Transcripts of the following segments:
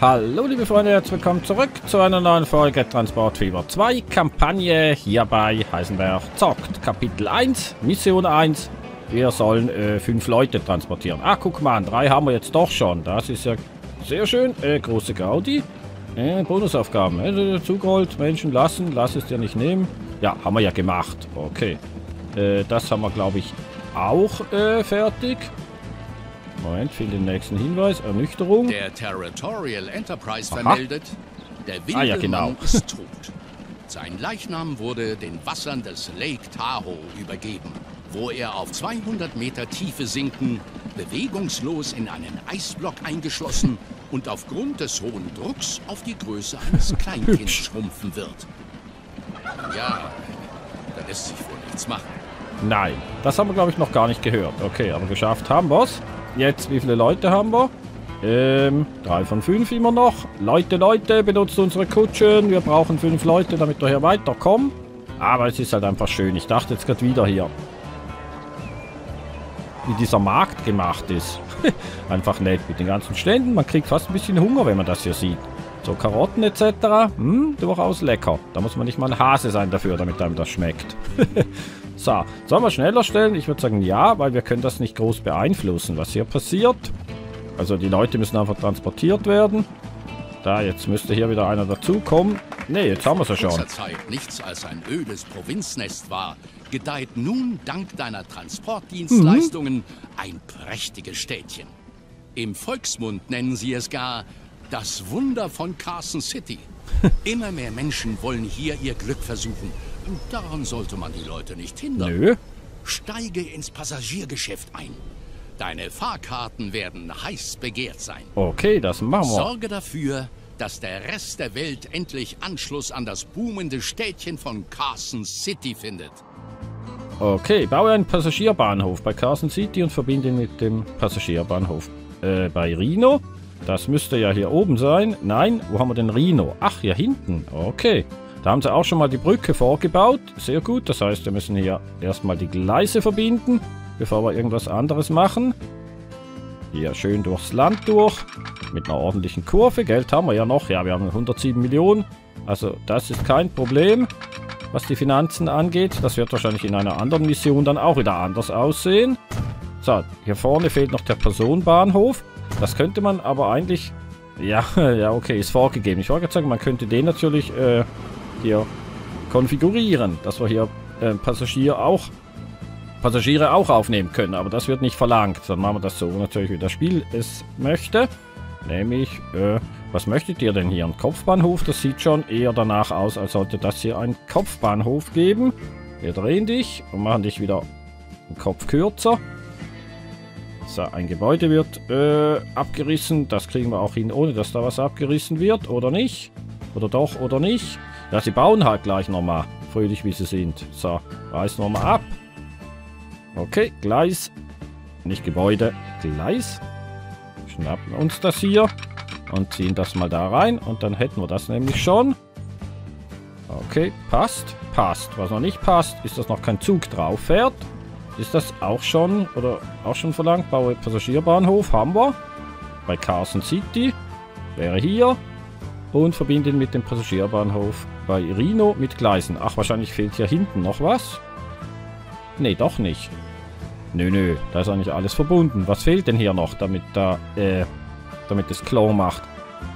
Hallo liebe Freunde, herzlich willkommen zurück zu einer neuen Folge Transportfieber 2 Kampagne hier bei Heisenberg zockt. Kapitel 1, Mission 1. Wir sollen äh, Leute transportieren. Ah, guck mal an, drei haben wir jetzt doch schon. Das ist ja sehr schön. Äh, große Gaudi. Äh, Bonusaufgaben. Äh, zugerollt, Menschen lassen, lass es dir nicht nehmen. Ja, haben wir ja gemacht. Okay. Äh, das haben wir, glaube ich, auch äh, fertig. Moment, finde den nächsten Hinweis. Ernüchterung. Der Territorial Enterprise Aha. vermeldet, der wilde Ah, ja, genau. Ist tot. Sein Leichnam wurde den Wassern des Lake Tahoe übergeben, wo er auf 200 Meter Tiefe sinken, bewegungslos in einen Eisblock eingeschlossen und aufgrund des hohen Drucks auf die Größe eines Kleinkinds schrumpfen wird. Ja, da lässt sich wohl nichts machen. Nein, das haben wir, glaube ich, noch gar nicht gehört. Okay, aber geschafft haben wir's. Jetzt, wie viele Leute haben wir? Ähm, drei von fünf immer noch. Leute, Leute, benutzt unsere Kutschen. Wir brauchen fünf Leute, damit wir hier weiterkommen. Aber es ist halt einfach schön. Ich dachte jetzt gerade wieder hier, wie dieser Markt gemacht ist. einfach nett mit den ganzen Ständen. Man kriegt fast ein bisschen Hunger, wenn man das hier sieht. So Karotten etc. Hm, durchaus lecker. Da muss man nicht mal ein Hase sein dafür, damit einem das schmeckt. So, sollen wir schneller stellen? Ich würde sagen ja, weil wir können das nicht groß beeinflussen, was hier passiert. Also die Leute müssen einfach transportiert werden. Da, jetzt müsste hier wieder einer dazukommen. Ne, jetzt haben wir es ja schon. Zeit nichts als ein ödes Provinznest war, gedeiht nun dank deiner Transportdienstleistungen ein prächtiges Städtchen. Im Volksmund nennen sie es gar das Wunder von Carson City. Immer mehr Menschen wollen hier ihr Glück versuchen. Daran sollte man die Leute nicht hindern. Nö. Steige ins Passagiergeschäft ein. Deine Fahrkarten werden heiß begehrt sein. Okay, das machen wir. Sorge dafür, dass der Rest der Welt endlich Anschluss an das boomende Städtchen von Carson City findet. Okay, baue einen Passagierbahnhof bei Carson City und verbinde ihn mit dem Passagierbahnhof äh, bei Reno. Das müsste ja hier oben sein. Nein, wo haben wir denn Reno? Ach, hier hinten. Okay. Da haben sie auch schon mal die Brücke vorgebaut. Sehr gut. Das heißt, wir müssen hier erstmal die Gleise verbinden, bevor wir irgendwas anderes machen. Hier schön durchs Land durch. Mit einer ordentlichen Kurve. Geld haben wir ja noch. Ja, wir haben 107 Millionen. Also, das ist kein Problem was die Finanzen angeht. Das wird wahrscheinlich in einer anderen Mission dann auch wieder anders aussehen. So, hier vorne fehlt noch der Personenbahnhof. Das könnte man aber eigentlich... Ja, ja, okay, ist vorgegeben. Ich wollte gerade sagen, man könnte den natürlich äh, hier konfigurieren, dass wir hier äh, Passagier auch, Passagiere auch aufnehmen können. Aber das wird nicht verlangt. Dann machen wir das so natürlich, wie das Spiel es möchte. Nämlich, äh, was möchtet ihr denn hier? Ein Kopfbahnhof? Das sieht schon eher danach aus, als sollte das hier ein Kopfbahnhof geben. Wir drehen dich und machen dich wieder einen Kopf kürzer. So, ein Gebäude wird äh, abgerissen. Das kriegen wir auch hin, ohne dass da was abgerissen wird. Oder nicht? Oder doch, oder nicht? Ja, sie bauen halt gleich nochmal. Fröhlich, wie sie sind. So, reißen wir mal ab. Okay, Gleis. Nicht Gebäude, Gleis. Schnappen uns das hier und ziehen das mal da rein. Und dann hätten wir das nämlich schon. Okay, passt. Passt. Was noch nicht passt, ist, dass noch kein Zug drauf fährt. Ist das auch schon, oder auch schon verlangt? Baue Passagierbahnhof, haben wir. Bei Carson City. Wäre hier. Und verbinde ihn mit dem Passagierbahnhof bei Reno mit Gleisen. Ach, wahrscheinlich fehlt hier hinten noch was. Nee, doch nicht. Nö, nö, da ist eigentlich alles verbunden. Was fehlt denn hier noch, damit da, äh, damit es klar macht?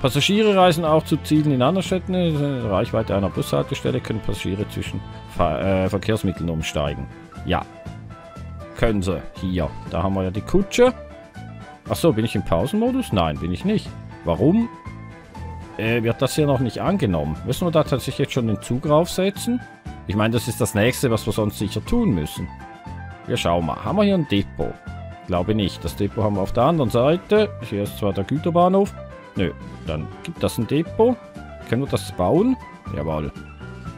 Passagiere reisen auch zu Zielen in anderen Städten. Der Reichweite einer Bushaltestelle können Passagiere zwischen Ver äh, Verkehrsmitteln umsteigen. Ja. Können sie. Hier. Da haben wir ja die Kutsche. Achso, bin ich im Pausenmodus? Nein, bin ich nicht. Warum äh, wird das hier noch nicht angenommen? Müssen wir da tatsächlich jetzt schon den Zug raufsetzen? Ich meine, das ist das nächste, was wir sonst sicher tun müssen. Wir schauen mal. Haben wir hier ein Depot? Glaube nicht. Das Depot haben wir auf der anderen Seite. Hier ist zwar der Güterbahnhof. Nö, dann gibt das ein Depot. Können wir das bauen? Jawohl.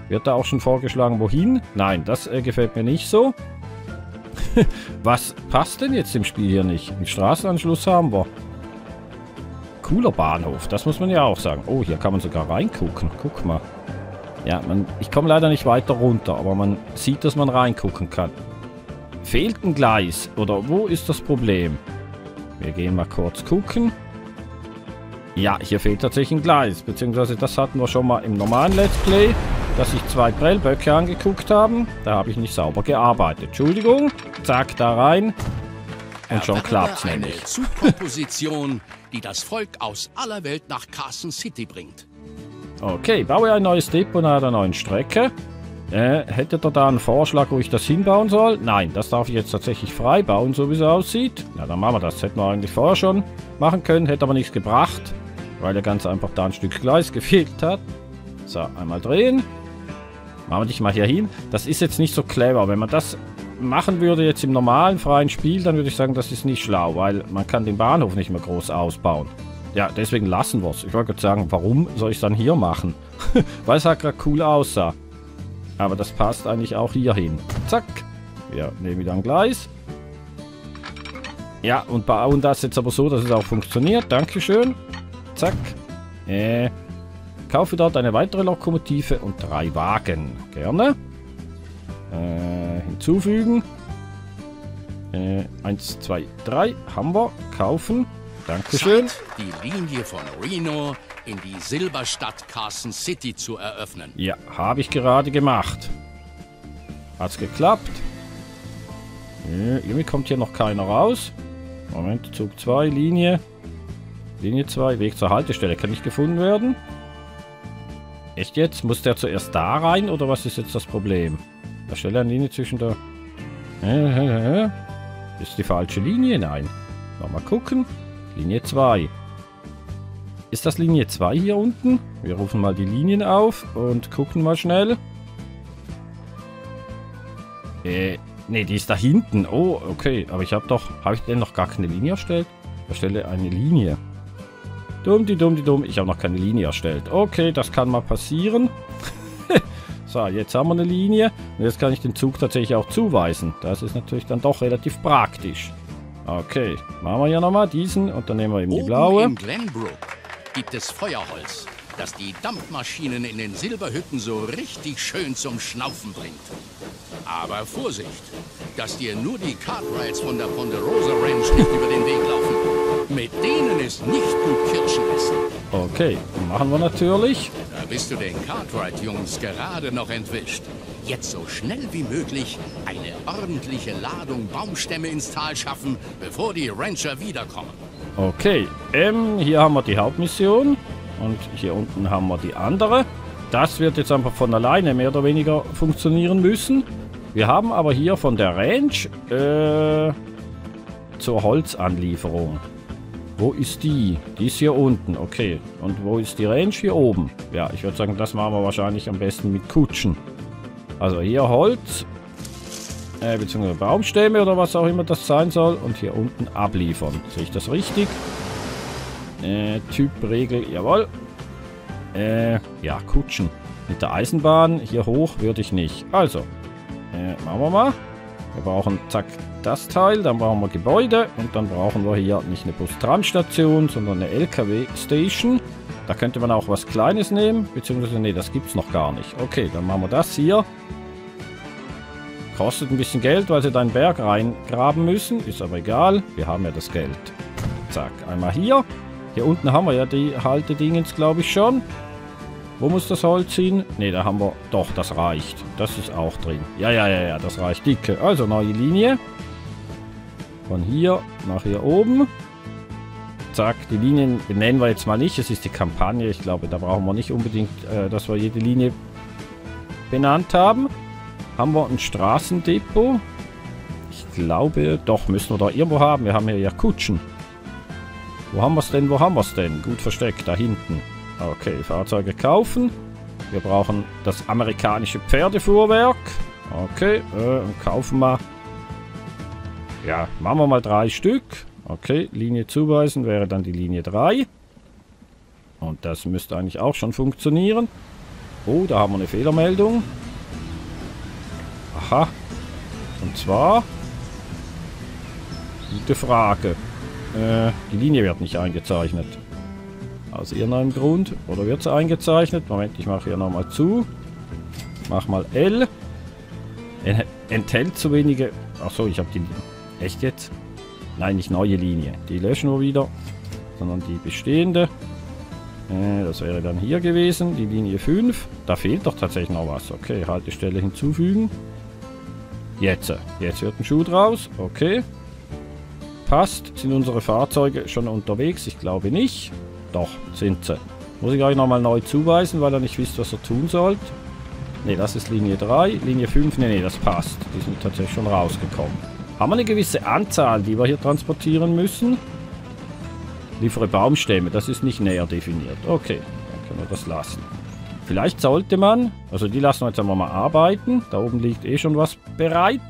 Wird da auch schon vorgeschlagen, wohin? Nein, das äh, gefällt mir nicht so. Was passt denn jetzt im Spiel hier nicht? Einen Straßenanschluss haben wir. Cooler Bahnhof, das muss man ja auch sagen. Oh, hier kann man sogar reingucken. Guck mal. Ja, man, ich komme leider nicht weiter runter, aber man sieht, dass man reingucken kann. Fehlt ein Gleis? Oder wo ist das Problem? Wir gehen mal kurz gucken. Ja, hier fehlt tatsächlich ein Gleis. Beziehungsweise das hatten wir schon mal im normalen Let's Play, dass sich zwei Prellböcke angeguckt haben. Da habe ich nicht sauber gearbeitet. Entschuldigung. Zack, da rein. Und schon klappt's eine nämlich. Zugkomposition, die das Volk aus aller Welt nach Carson City bringt. Okay, baue ein neues Depot nach der neuen Strecke. Äh, hättet ihr da einen Vorschlag, wo ich das hinbauen soll? Nein, das darf ich jetzt tatsächlich frei bauen, so wie es aussieht. Na, dann machen wir das. Hätten wir eigentlich vorher schon machen können, hätte aber nichts gebracht, weil ja ganz einfach da ein Stück Gleis gefehlt hat. So, einmal drehen. Machen wir dich mal hier hin. Das ist jetzt nicht so clever. Wenn man das machen würde jetzt im normalen freien Spiel, dann würde ich sagen, das ist nicht schlau, weil man kann den Bahnhof nicht mehr groß ausbauen. Ja, deswegen lassen wir es. Ich wollte gerade sagen, warum soll ich es dann hier machen? weil es halt gerade cool aussah. Aber das passt eigentlich auch hier hin. Zack. Wir nehmen wieder ein Gleis. Ja, und bauen das jetzt aber so, dass es auch funktioniert. Dankeschön. Zack. Äh, kaufe dort eine weitere Lokomotive und drei Wagen. Gerne. Äh, hinzufügen. Äh, eins, zwei, drei. Haben wir. Kaufen. Dankeschön. Zeit, die Linie von Reno in die Silberstadt Carson City zu eröffnen. Ja, habe ich gerade gemacht. Hat's geklappt? Äh, irgendwie kommt hier noch keiner raus. Moment, Zug 2, Linie. Linie 2, Weg zur Haltestelle. Kann nicht gefunden werden? Echt jetzt? Muss der zuerst da rein oder was ist jetzt das Problem? Erstelle eine Linie zwischen der... Äh, äh. Ist die falsche Linie? Nein. Nochmal gucken. Linie 2. Ist das Linie 2 hier unten? Wir rufen mal die Linien auf und gucken mal schnell. Äh, nee, die ist da hinten. Oh, okay. Aber ich habe doch... Habe ich denn noch gar keine Linie erstellt? Erstelle eine Linie. Dumm, die dumm, die dumm. Ich habe noch keine Linie erstellt. Okay, das kann mal passieren. So, jetzt haben wir eine Linie. Und jetzt kann ich den Zug tatsächlich auch zuweisen. Das ist natürlich dann doch relativ praktisch. Okay, machen wir hier nochmal diesen und dann nehmen wir eben die Oben blaue. in Glenbrook gibt es Feuerholz, das die Dampfmaschinen in den Silberhütten so richtig schön zum Schnaufen bringt. Aber Vorsicht, dass dir nur die Cartwrights von der Ponderosa Ranch nicht über den Weg laufen. Mit denen ist nicht gut Kirschen essen. Okay, machen wir natürlich. Da bist du den Cartwright-Jungs gerade noch entwischt. Jetzt so schnell wie möglich eine ordentliche Ladung Baumstämme ins Tal schaffen, bevor die Rancher wiederkommen. Okay, ähm, hier haben wir die Hauptmission. Und hier unten haben wir die andere. Das wird jetzt einfach von alleine mehr oder weniger funktionieren müssen. Wir haben aber hier von der Ranch äh, zur Holzanlieferung. Wo ist die? Die ist hier unten, okay. Und wo ist die Range? Hier oben. Ja, ich würde sagen, das machen wir wahrscheinlich am besten mit Kutschen. Also hier Holz, äh, beziehungsweise Baumstämme oder was auch immer das sein soll. Und hier unten abliefern. Sehe ich das richtig? Äh, Typ, Regel, jawohl. Äh, ja, Kutschen. Mit der Eisenbahn hier hoch würde ich nicht. Also, äh, machen wir mal. Wir brauchen, zack, das Teil. Dann brauchen wir Gebäude. Und dann brauchen wir hier nicht eine Bus-Tram-Station, sondern eine LKW-Station. Da könnte man auch was Kleines nehmen. Beziehungsweise, nee, das gibt es noch gar nicht. Okay, dann machen wir das hier. Kostet ein bisschen Geld, weil sie da einen Berg reingraben müssen. Ist aber egal. Wir haben ja das Geld. Zack, einmal hier. Hier unten haben wir ja die Haltedingens, glaube ich, schon. Wo muss das Holz hin? Ne, da haben wir... Doch, das reicht. Das ist auch drin. Ja, ja, ja, ja, das reicht dicke. Also, neue Linie. Von hier nach hier oben. Zack, die Linien benennen wir jetzt mal nicht. Es ist die Kampagne. Ich glaube, da brauchen wir nicht unbedingt, äh, dass wir jede Linie benannt haben. Haben wir ein Straßendepot? Ich glaube, doch, müssen wir da irgendwo haben. Wir haben hier ja Kutschen. Wo haben wir es denn? Wo haben wir es denn? Gut versteckt, da hinten. Okay, Fahrzeuge kaufen. Wir brauchen das amerikanische Pferdefuhrwerk. Okay, äh, kaufen wir... Ja, machen wir mal drei Stück. Okay, Linie zuweisen wäre dann die Linie 3. Und das müsste eigentlich auch schon funktionieren. Oh, da haben wir eine Fehlermeldung. Aha. Und zwar... Gute Frage. Äh, die Linie wird nicht eingezeichnet. Aus irgendeinem Grund. Oder wird sie eingezeichnet? Moment, ich mache hier nochmal zu. Mach mal L. En enthält zu wenige... Achso, ich habe die... Echt jetzt? Nein, nicht neue Linie. Die löschen wir wieder. Sondern die bestehende. Äh, das wäre dann hier gewesen, die Linie 5. Da fehlt doch tatsächlich noch was. Okay, Haltestelle hinzufügen. Jetzt. Jetzt wird ein Schuh draus. Okay. Passt. Sind unsere Fahrzeuge schon unterwegs? Ich glaube nicht. Doch, sind sie. Muss ich euch nochmal neu zuweisen, weil ihr nicht wisst, was ihr tun sollt. Ne, das ist Linie 3. Linie 5, ne, ne, das passt. Die sind tatsächlich schon rausgekommen. Haben wir eine gewisse Anzahl, die wir hier transportieren müssen? Liefere Baumstämme, das ist nicht näher definiert. Okay, dann können wir das lassen. Vielleicht sollte man, also die lassen wir jetzt einmal mal arbeiten. Da oben liegt eh schon was bereit.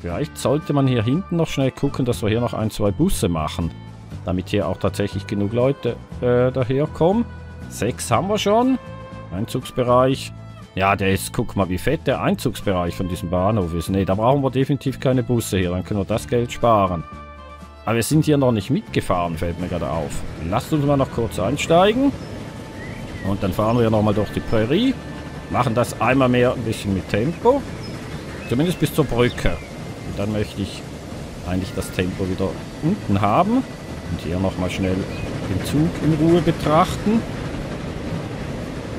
Vielleicht sollte man hier hinten noch schnell gucken, dass wir hier noch ein, zwei Busse machen. Damit hier auch tatsächlich genug Leute äh, daherkommen. Sechs haben wir schon. Einzugsbereich. Ja, der ist, guck mal, wie fett der Einzugsbereich von diesem Bahnhof ist. Ne, da brauchen wir definitiv keine Busse hier. Dann können wir das Geld sparen. Aber wir sind hier noch nicht mitgefahren, fällt mir gerade auf. Lasst uns mal noch kurz einsteigen. Und dann fahren wir nochmal durch die Prärie. Machen das einmal mehr ein bisschen mit Tempo. Zumindest bis zur Brücke. Und dann möchte ich eigentlich das Tempo wieder unten haben. Und hier nochmal schnell den Zug in Ruhe betrachten.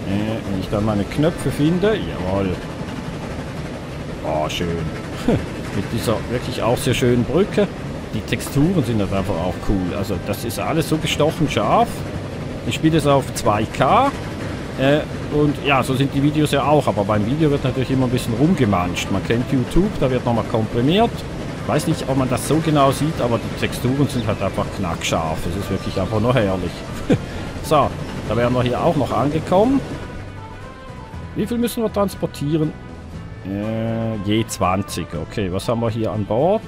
Äh, wenn ich dann meine Knöpfe finde. Jawohl. Oh, schön. Mit dieser wirklich auch sehr schönen Brücke. Die Texturen sind halt einfach auch cool. Also das ist alles so gestochen scharf. Ich spiele es auf 2K. Äh, und ja, so sind die Videos ja auch. Aber beim Video wird natürlich immer ein bisschen rumgemanscht. Man kennt YouTube, da wird nochmal komprimiert. Weiß nicht, ob man das so genau sieht, aber die Texturen sind halt einfach knackscharf. Es ist wirklich einfach nur herrlich. so, da wären wir hier auch noch angekommen. Wie viel müssen wir transportieren? Äh, je 20. Okay, was haben wir hier an Bord?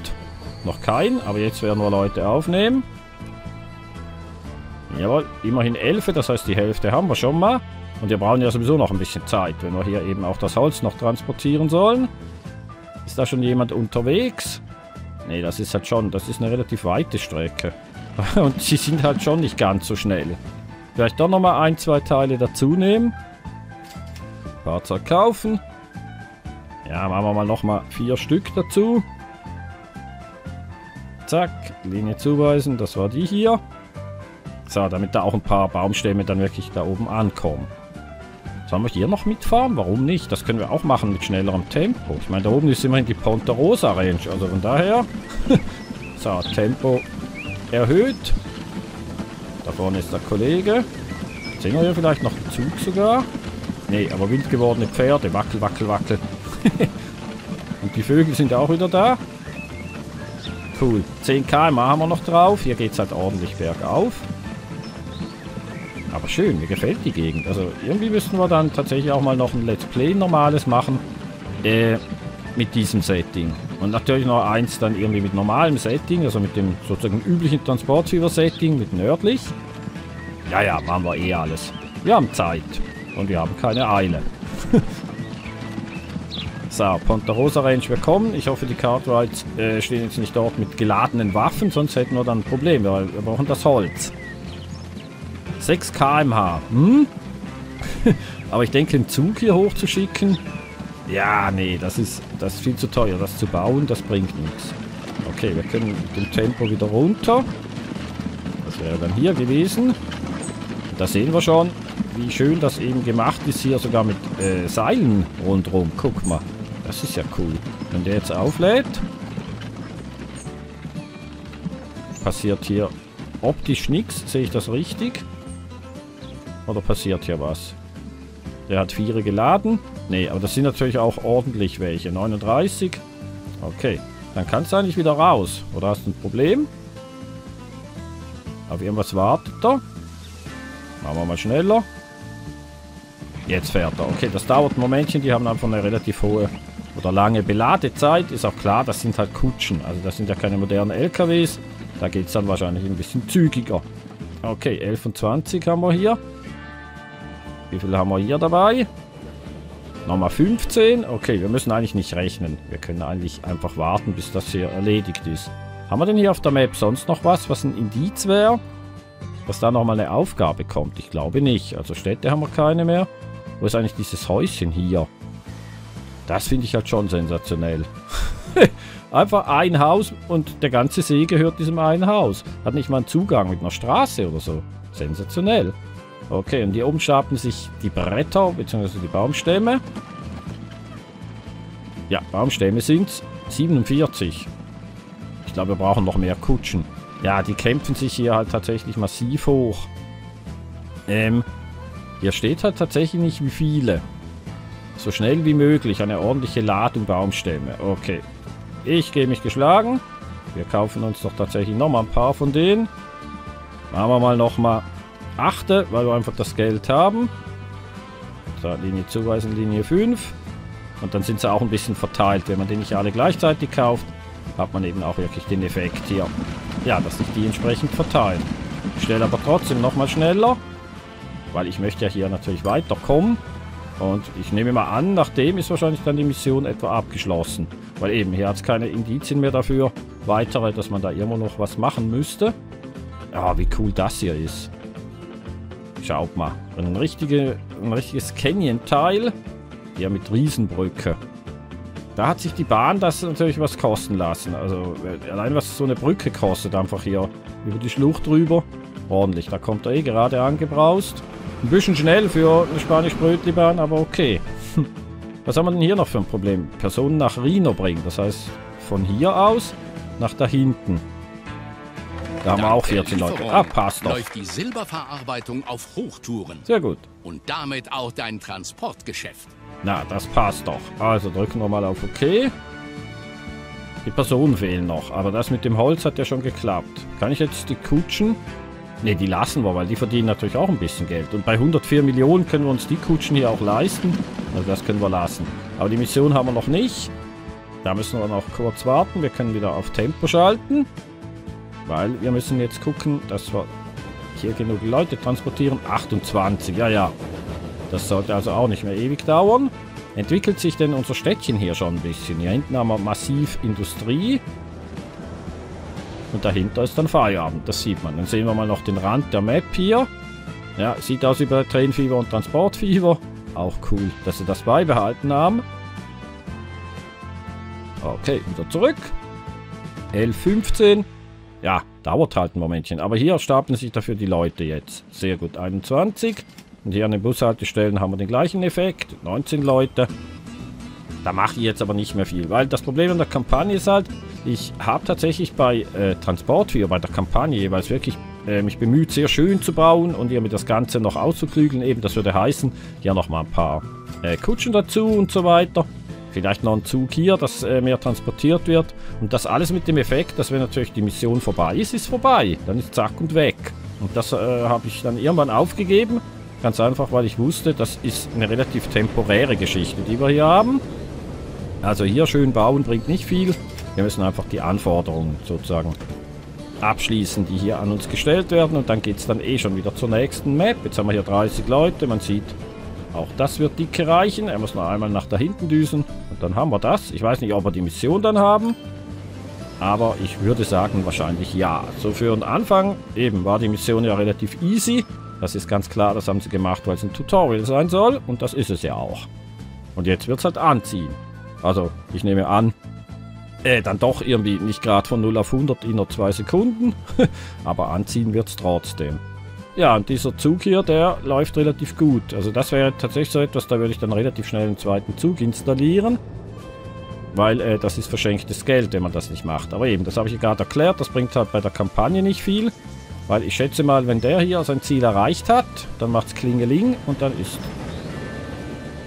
Noch kein, aber jetzt werden wir Leute aufnehmen. Jawohl, immerhin 11, das heißt die Hälfte haben wir schon mal. Und wir brauchen ja sowieso noch ein bisschen Zeit, wenn wir hier eben auch das Holz noch transportieren sollen. Ist da schon jemand unterwegs? Ne, das ist halt schon, das ist eine relativ weite Strecke. Und sie sind halt schon nicht ganz so schnell. Vielleicht doch nochmal ein, zwei Teile dazu nehmen. Fahrzeug kaufen. Ja, machen wir mal nochmal vier Stück dazu. Zack, Linie zuweisen, das war die hier. So, damit da auch ein paar Baumstämme dann wirklich da oben ankommen. Sollen wir hier noch mitfahren? Warum nicht? Das können wir auch machen mit schnellerem Tempo. Ich meine, da oben ist immerhin die Ponta Rosa Range. Also von daher... so, Tempo erhöht. Da vorne ist der Kollege. Sehen wir hier vielleicht noch einen Zug sogar? Nee, aber wild gewordene Pferde. Wackel, wackel, wackel. Und die Vögel sind auch wieder da. Cool. 10 km haben wir noch drauf. Hier geht es halt ordentlich bergauf. Aber schön, mir gefällt die Gegend. Also irgendwie müssten wir dann tatsächlich auch mal noch ein Let's Play normales machen. Äh, mit diesem Setting. Und natürlich noch eins dann irgendwie mit normalem Setting, also mit dem sozusagen üblichen Transportfieber-Setting, mit nördlich. Ja, ja, machen wir eh alles. Wir haben Zeit. Und wir haben keine Eile. so, Ponta Range, wir kommen. Ich hoffe, die Cartwrights äh, stehen jetzt nicht dort mit geladenen Waffen, sonst hätten wir dann ein Problem, weil wir brauchen das Holz. 6 km/h. Hm? Aber ich denke, einen Zug hier hochzuschicken... Ja, nee, das ist, das ist viel zu teuer. Das zu bauen, das bringt nichts. Okay, wir können mit dem Tempo wieder runter. Das wäre dann hier gewesen. Da sehen wir schon, wie schön das eben gemacht ist, hier sogar mit äh, Seilen rundherum. Guck mal, das ist ja cool. Wenn der jetzt auflädt, passiert hier optisch nichts. Sehe ich das richtig? Oder passiert hier was? Der hat Viere geladen. Ne, aber das sind natürlich auch ordentlich welche. 39. Okay. Dann kannst du eigentlich wieder raus. Oder hast du ein Problem? Auf irgendwas wartet er. Machen wir mal schneller. Jetzt fährt er. Okay, das dauert ein Momentchen. Die haben einfach eine relativ hohe oder lange Beladezeit. Ist auch klar, das sind halt Kutschen. Also das sind ja keine modernen LKWs. Da geht es dann wahrscheinlich ein bisschen zügiger. Okay, 11 und 20 haben wir hier. Wie viel haben wir hier dabei? Nochmal 15. Okay, wir müssen eigentlich nicht rechnen. Wir können eigentlich einfach warten, bis das hier erledigt ist. Haben wir denn hier auf der Map sonst noch was, was ein Indiz wäre? Dass da nochmal eine Aufgabe kommt? Ich glaube nicht. Also Städte haben wir keine mehr. Wo ist eigentlich dieses Häuschen hier? Das finde ich halt schon sensationell. Einfach ein Haus und der ganze See gehört diesem einen Haus. Hat nicht mal einen Zugang mit einer Straße oder so. Sensationell. Okay, und hier oben stapeln sich die Bretter, beziehungsweise die Baumstämme. Ja, Baumstämme sind 47. Ich glaube, wir brauchen noch mehr Kutschen. Ja, die kämpfen sich hier halt tatsächlich massiv hoch. Ähm, hier steht halt tatsächlich nicht wie viele. So schnell wie möglich eine ordentliche Ladung Baumstämme. Okay. Ich gehe mich geschlagen. Wir kaufen uns doch tatsächlich nochmal ein paar von denen. Machen wir mal nochmal achte, weil wir einfach das Geld haben. So, Linie zuweisen, Linie 5. Und dann sind sie auch ein bisschen verteilt. Wenn man die nicht alle gleichzeitig kauft, hat man eben auch wirklich den Effekt hier. Ja, dass sich die entsprechend verteilen. Ich stelle aber trotzdem nochmal schneller. Weil ich möchte ja hier natürlich weiterkommen. Und ich nehme mal an, nachdem ist wahrscheinlich dann die Mission etwa abgeschlossen. Weil eben, hier hat es keine Indizien mehr dafür, weitere, dass man da immer noch was machen müsste. Ja, wie cool das hier ist. Schaut mal. Ein, richtige, ein richtiges Canyon-Teil. Hier mit Riesenbrücke. Da hat sich die Bahn das natürlich was kosten lassen. Also allein was so eine Brücke kostet, einfach hier über die Schlucht drüber. Ordentlich. Da kommt er eh gerade angebraust. Ein bisschen schnell für eine Spanisch-Brötli-Bahn, aber okay. Was haben wir denn hier noch für ein Problem? Personen nach Rino bringen. Das heißt, von hier aus nach da hinten. Da haben wir auch 14 Leute. Ah, passt doch. läuft die Silberverarbeitung auf Hochtouren. Sehr gut. Und damit auch dein Transportgeschäft. Na, das passt doch. Also drücken wir mal auf OK. Die Personen fehlen noch, aber das mit dem Holz hat ja schon geklappt. Kann ich jetzt die Kutschen... Ne, die lassen wir, weil die verdienen natürlich auch ein bisschen Geld. Und bei 104 Millionen können wir uns die Kutschen hier auch leisten. Also das können wir lassen. Aber die Mission haben wir noch nicht. Da müssen wir noch kurz warten. Wir können wieder auf Tempo schalten. Weil wir müssen jetzt gucken, dass wir hier genug Leute transportieren. 28, ja, ja. Das sollte also auch nicht mehr ewig dauern. Entwickelt sich denn unser Städtchen hier schon ein bisschen? Hier hinten haben wir massiv Industrie. Und dahinter ist dann Feierabend, das sieht man. Dann sehen wir mal noch den Rand der Map hier. Ja, sieht aus wie bei Trainfieber und Transportfieber. Auch cool, dass sie das beibehalten haben. Okay, wieder zurück. L15. Ja, dauert halt ein Momentchen. Aber hier stapeln sich dafür die Leute jetzt. Sehr gut, 21. Und hier an den Bushaltestellen haben wir den gleichen Effekt. 19 Leute. Da mache ich jetzt aber nicht mehr viel. Weil das Problem an der Kampagne ist halt, ich habe tatsächlich bei äh, Transport hier, bei der Kampagne jeweils wirklich äh, mich bemüht, sehr schön zu bauen und mit das Ganze noch auszuklügeln. Eben, das würde heißen, hier nochmal ein paar äh, Kutschen dazu und so weiter. Vielleicht noch ein Zug hier, dass äh, mehr transportiert wird. Und das alles mit dem Effekt, dass wenn natürlich die Mission vorbei ist, ist vorbei. Dann ist zack und weg. Und das äh, habe ich dann irgendwann aufgegeben. Ganz einfach, weil ich wusste, das ist eine relativ temporäre Geschichte, die wir hier haben. Also hier schön bauen bringt nicht viel. Wir müssen einfach die Anforderungen sozusagen abschließen, die hier an uns gestellt werden. Und dann geht es dann eh schon wieder zur nächsten Map. Jetzt haben wir hier 30 Leute. Man sieht, auch das wird dicke reichen. Er muss noch einmal nach da hinten düsen. Dann haben wir das. Ich weiß nicht, ob wir die Mission dann haben. Aber ich würde sagen, wahrscheinlich ja. So für den Anfang, eben, war die Mission ja relativ easy. Das ist ganz klar, das haben sie gemacht, weil es ein Tutorial sein soll. Und das ist es ja auch. Und jetzt wird es halt anziehen. Also, ich nehme an, äh, dann doch irgendwie nicht gerade von 0 auf 100 in nur 2 Sekunden. Aber anziehen wird es trotzdem. Ja, und dieser Zug hier, der läuft relativ gut. Also das wäre tatsächlich so etwas, da würde ich dann relativ schnell einen zweiten Zug installieren. Weil äh, das ist verschenktes Geld, wenn man das nicht macht. Aber eben, das habe ich gerade erklärt, das bringt halt bei der Kampagne nicht viel. Weil ich schätze mal, wenn der hier sein Ziel erreicht hat, dann macht es Klingeling und dann ist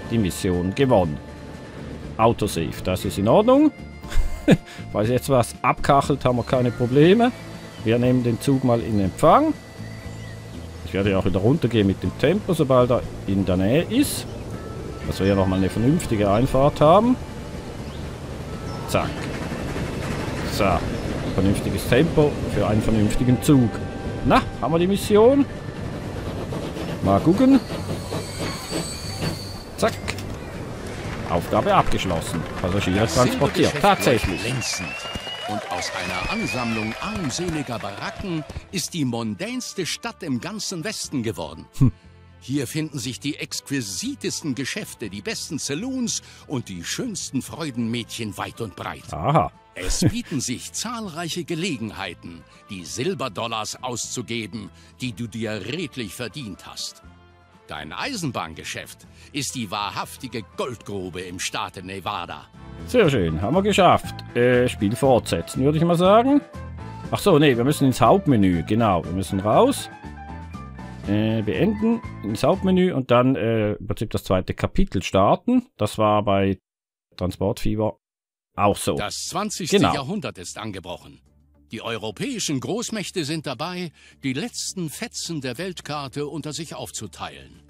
die Mission gewonnen. Autosave, das ist in Ordnung. Falls jetzt was abkachelt, haben wir keine Probleme. Wir nehmen den Zug mal in Empfang. Ich werde ja auch wieder runtergehen mit dem Tempo, sobald er in der Nähe ist. Dass wir hier nochmal eine vernünftige Einfahrt haben. Zack. So. Vernünftiges Tempo für einen vernünftigen Zug. Na, haben wir die Mission? Mal gucken. Zack. Aufgabe abgeschlossen. Passagiere transportiert. Tatsächlich. Glänzend. Und aus einer Ansammlung armseliger Baracken ist die mondänste Stadt im ganzen Westen geworden. Hier finden sich die exquisitesten Geschäfte, die besten Saloons und die schönsten Freudenmädchen weit und breit. Aha. Es bieten sich zahlreiche Gelegenheiten, die Silberdollars auszugeben, die du dir redlich verdient hast. Dein Eisenbahngeschäft ist die wahrhaftige Goldgrube im Staate Nevada. Sehr schön, haben wir geschafft. Äh, Spiel fortsetzen, würde ich mal sagen. Ach so, nee, wir müssen ins Hauptmenü. Genau, wir müssen raus. Äh, beenden, ins Hauptmenü und dann äh, im Prinzip das zweite Kapitel starten. Das war bei Transportfieber auch so. Das 20. Genau. Jahrhundert ist angebrochen. Die europäischen Großmächte sind dabei, die letzten Fetzen der Weltkarte unter sich aufzuteilen.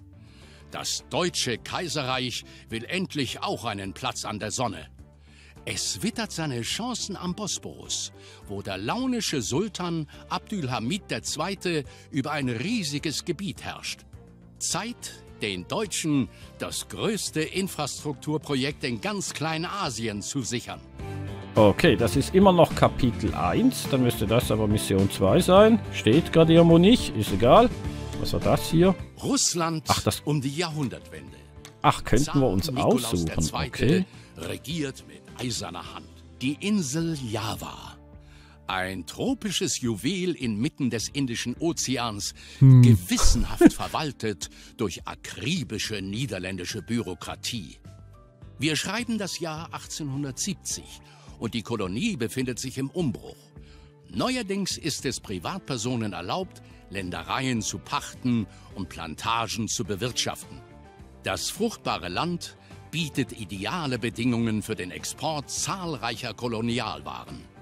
Das deutsche Kaiserreich will endlich auch einen Platz an der Sonne. Es wittert seine Chancen am Bosporus, wo der launische Sultan Abdülhamid II. über ein riesiges Gebiet herrscht. Zeit, den Deutschen das größte Infrastrukturprojekt in ganz Kleinasien zu sichern. Okay, das ist immer noch Kapitel 1. Dann müsste das aber Mission 2 sein. Steht gerade irgendwo nicht, ist egal. Was war das hier? Russland Ach, das um die Jahrhundertwende. Ach, könnten wir uns Nikolaus aussuchen. Okay. Regiert mit eiserner Hand. Die Insel Java. Ein tropisches Juwel inmitten des Indischen Ozeans, hm. gewissenhaft verwaltet durch akribische niederländische Bürokratie. Wir schreiben das Jahr 1870 und die Kolonie befindet sich im Umbruch. Neuerdings ist es Privatpersonen erlaubt, Ländereien zu pachten und Plantagen zu bewirtschaften. Das fruchtbare Land bietet ideale Bedingungen für den Export zahlreicher Kolonialwaren.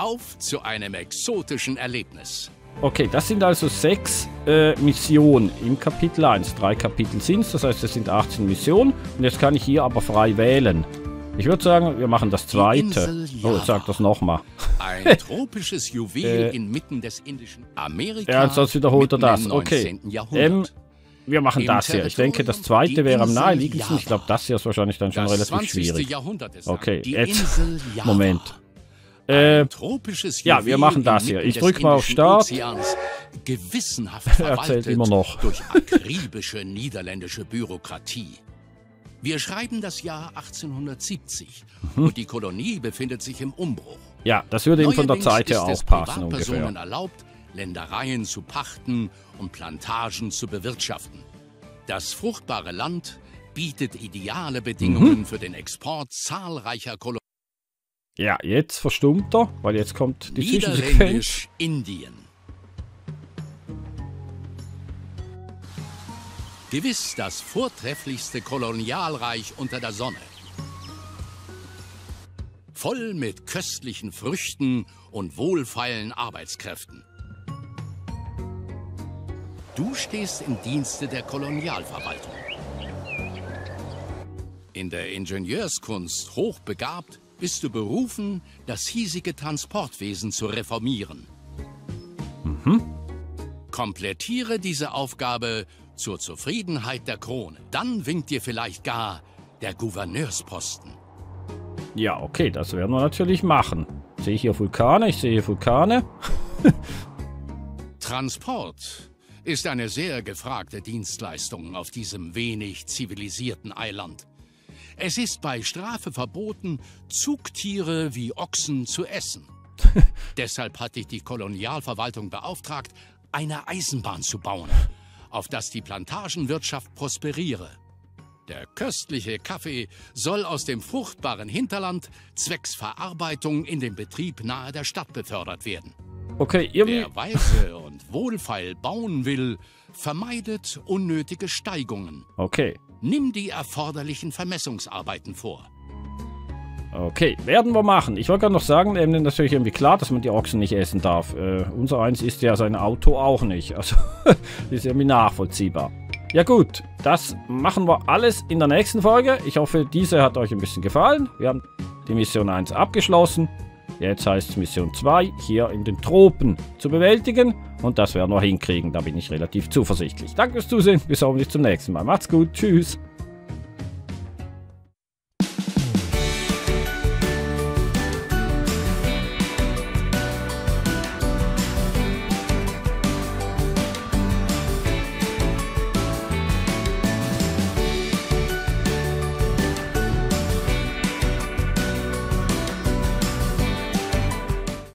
Auf zu einem exotischen Erlebnis. Okay, das sind also sechs äh, Missionen im Kapitel 1. Drei Kapitel sind es, das heißt, es sind 18 Missionen. Und jetzt kann ich hier aber frei wählen. Ich würde sagen, wir machen das zweite. Oh, ich sag das nochmal. Ein tropisches Juwel äh, inmitten des indischen Amerika. Ja, sonst wiederholt er das. Okay. Ähm, wir machen das hier. Ich denke, das zweite wäre am naheliegendsten. Ich glaube, das hier ist wahrscheinlich dann schon relativ schwierig. Okay, jetzt. Moment. Äh, ja, wir machen das hier. Ich drücke mal auf Start. Gewissenhaft erzählt immer noch. durch akribische niederländische Bürokratie. Wir schreiben das Jahr 1870 mhm. und die Kolonie befindet sich im Umbruch. Ja, das würde ihm von der Zeit her auch passen ungefähr. erlaubt, Ländereien zu pachten und Plantagen zu bewirtschaften. Das fruchtbare Land bietet ideale Bedingungen mhm. für den Export zahlreicher Kolonien. Ja, jetzt verstummt er, weil jetzt kommt die Zwischensequenz. Indien. Gewiss das vortrefflichste Kolonialreich unter der Sonne. Voll mit köstlichen Früchten und wohlfeilen Arbeitskräften. Du stehst im Dienste der Kolonialverwaltung. In der Ingenieurskunst hochbegabt, bist du berufen, das hiesige Transportwesen zu reformieren. Mhm. Komplettiere diese Aufgabe zur Zufriedenheit der Krone. Dann winkt dir vielleicht gar der Gouverneursposten. Ja, okay, das werden wir natürlich machen. Sehe ich hier Vulkane? Ich sehe hier Vulkane. Transport ist eine sehr gefragte Dienstleistung auf diesem wenig zivilisierten Eiland. Es ist bei Strafe verboten, Zugtiere wie Ochsen zu essen. Deshalb hat dich die Kolonialverwaltung beauftragt, eine Eisenbahn zu bauen, auf das die Plantagenwirtschaft prosperiere. Der köstliche Kaffee soll aus dem fruchtbaren Hinterland zwecks Verarbeitung in den Betrieb nahe der Stadt befördert werden. Okay, irgendwie... Wer weise und wohlfeil bauen will, vermeidet unnötige Steigungen. Okay. Nimm die erforderlichen Vermessungsarbeiten vor. Okay, werden wir machen. Ich wollte gerade noch sagen, ähm, natürlich irgendwie klar, dass man die Ochsen nicht essen darf. Äh, unser eins ist ja sein Auto auch nicht. Also, ist irgendwie nachvollziehbar. Ja gut, das machen wir alles in der nächsten Folge. Ich hoffe, diese hat euch ein bisschen gefallen. Wir haben die Mission 1 abgeschlossen. Jetzt heißt es Mission 2, hier in den Tropen zu bewältigen. Und das werden wir hinkriegen, da bin ich relativ zuversichtlich. Danke fürs Zusehen, bis hoffentlich zum nächsten Mal. Macht's gut, tschüss.